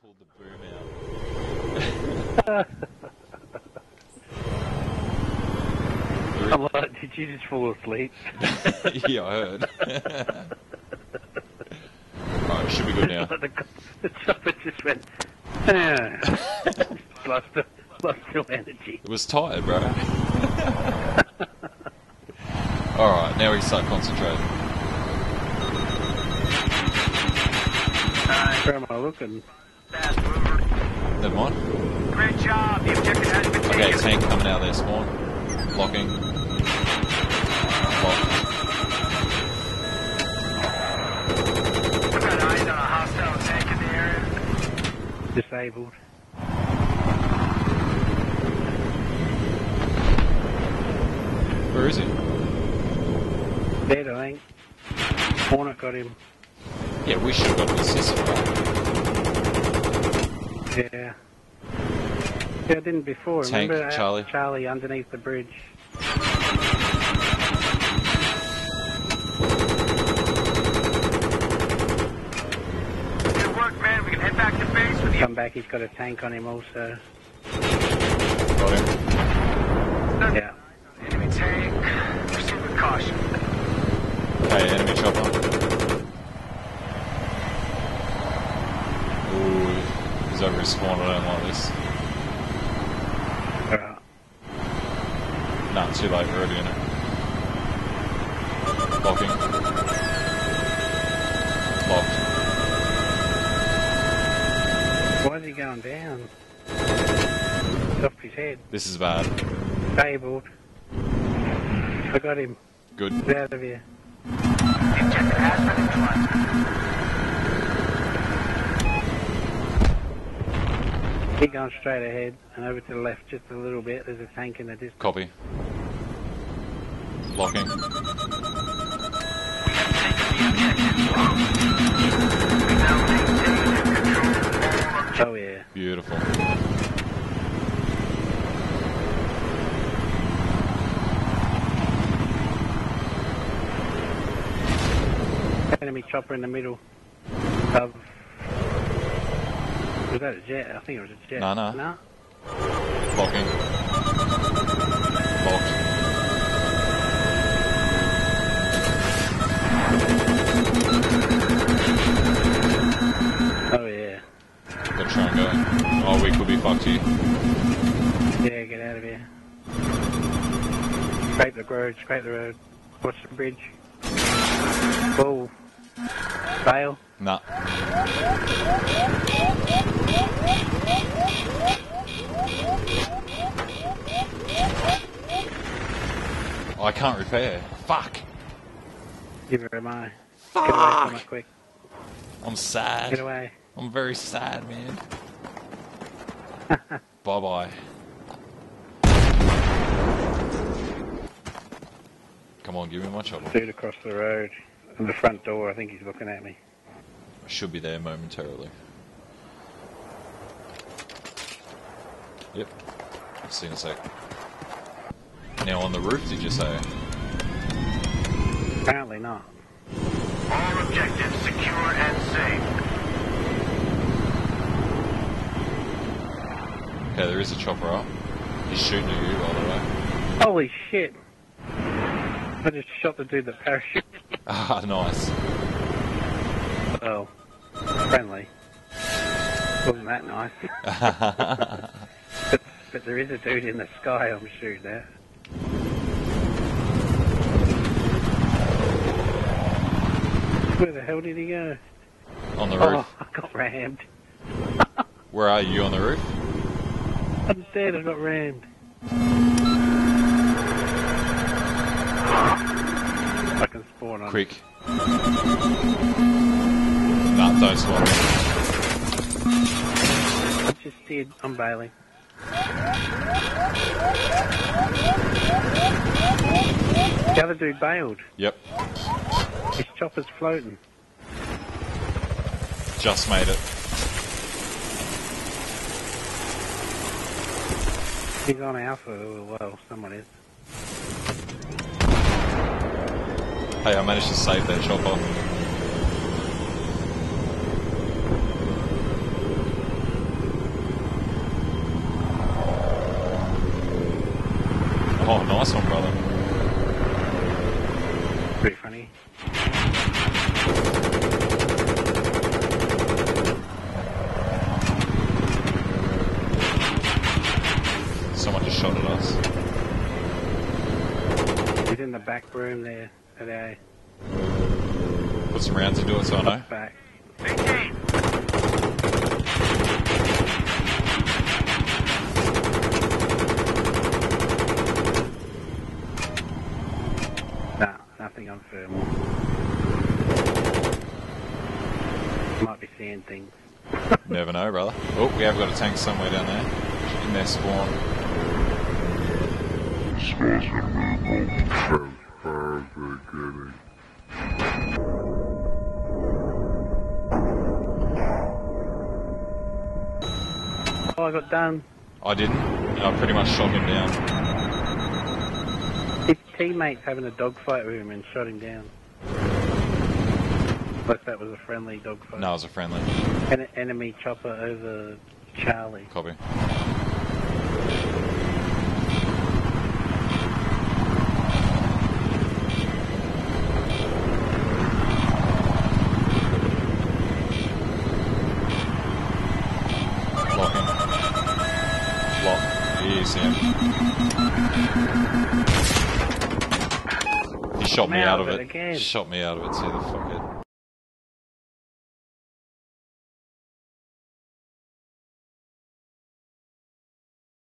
pulled the boom out. I'm like, did you just fall asleep? yeah, I heard. Alright, should be good now. the, the chopper just went. Lost, lost no energy. It was tired, bro. Alright, now we start concentrating. Where am I looking? Fast mover. Never mind. Great job. The objective has been Okay, taken. tank coming out of there, spawn. Locking. Locked. I've got eyes on a hostile tank in the area. Disabled. Where is he? Dead, I think. Hornet got him. Yeah, we should have got an assist, right? Yeah. Yeah, I didn't before. Tank, Remember Charlie? Charlie underneath the bridge. Good work, man. We can head back to base with you. Come back, he's got a tank on him also. Got him. Yeah. Enemy tank. Proceed with caution. Hey, enemy chopper. Ooh, he's over his spawn. I don't like this. Alright. Nah, too late. We're already in it. Locking. Locked. Why is he going down? It's off his head. This is bad. Disabled. I got him. Good. Get out of here. Keep going straight ahead and over to the left just a little bit. There's a tank in the distance. Copy. Locking. Oh yeah. Beautiful. Enemy chopper in the middle of. Was that a jet? I think it was a jet. No, no. No? Locking. Locked. Oh yeah. Gotta try and go. Oh, we could be fucked here. Yeah, get out of here. Scrape the road, scrape the road. Watch the bridge. Whoa. Fail. Nah. Oh, I can't repair. Fuck. Give her a my. Get away from it quick. I'm sad. Get away. I'm very sad, man. bye bye. Come on, give me my chopper. Dude across the road. In the front door, I think he's looking at me. I should be there momentarily. Yep. I've seen a sec. Now on the roof, did you say? Apparently not. All objectives secure and safe. Okay, there is a chopper up. He's shooting at you, by the way. Holy shit! I just shot the dude that parachuted. Ah, nice. Oh. Friendly. Wasn't that nice? but, but there is a dude in the sky I'm shooting at. Where the hell did he go? on the Oh, roof. I got rammed. Where are you on the roof? I'm dead, I got rammed. I can spawn on. Quick. Nah, don't. I just did. I'm bailing. The other dude bailed. Yep, His chopper's floating. just made it. He's on Alpha as well. Someone is. Hey, I managed to save that chopper. Brother. Pretty funny. Someone just shot at us. He's in the back room there our Put some rounds into it so I know. back. Nothing on thermal. Might be seeing things. Never know, brother. Oh, we have got a tank somewhere down there. In their spawn. This guy's gonna be moving as far as they're getting. Oh, I got done. I didn't. I pretty much shot him down. Teammates having a dogfight with him and shot him down. Like that was a friendly dogfight. No, it was a friendly. En- enemy chopper over Charlie. Copy. Shot me out of it. it. Shot me out of it, see the fucker.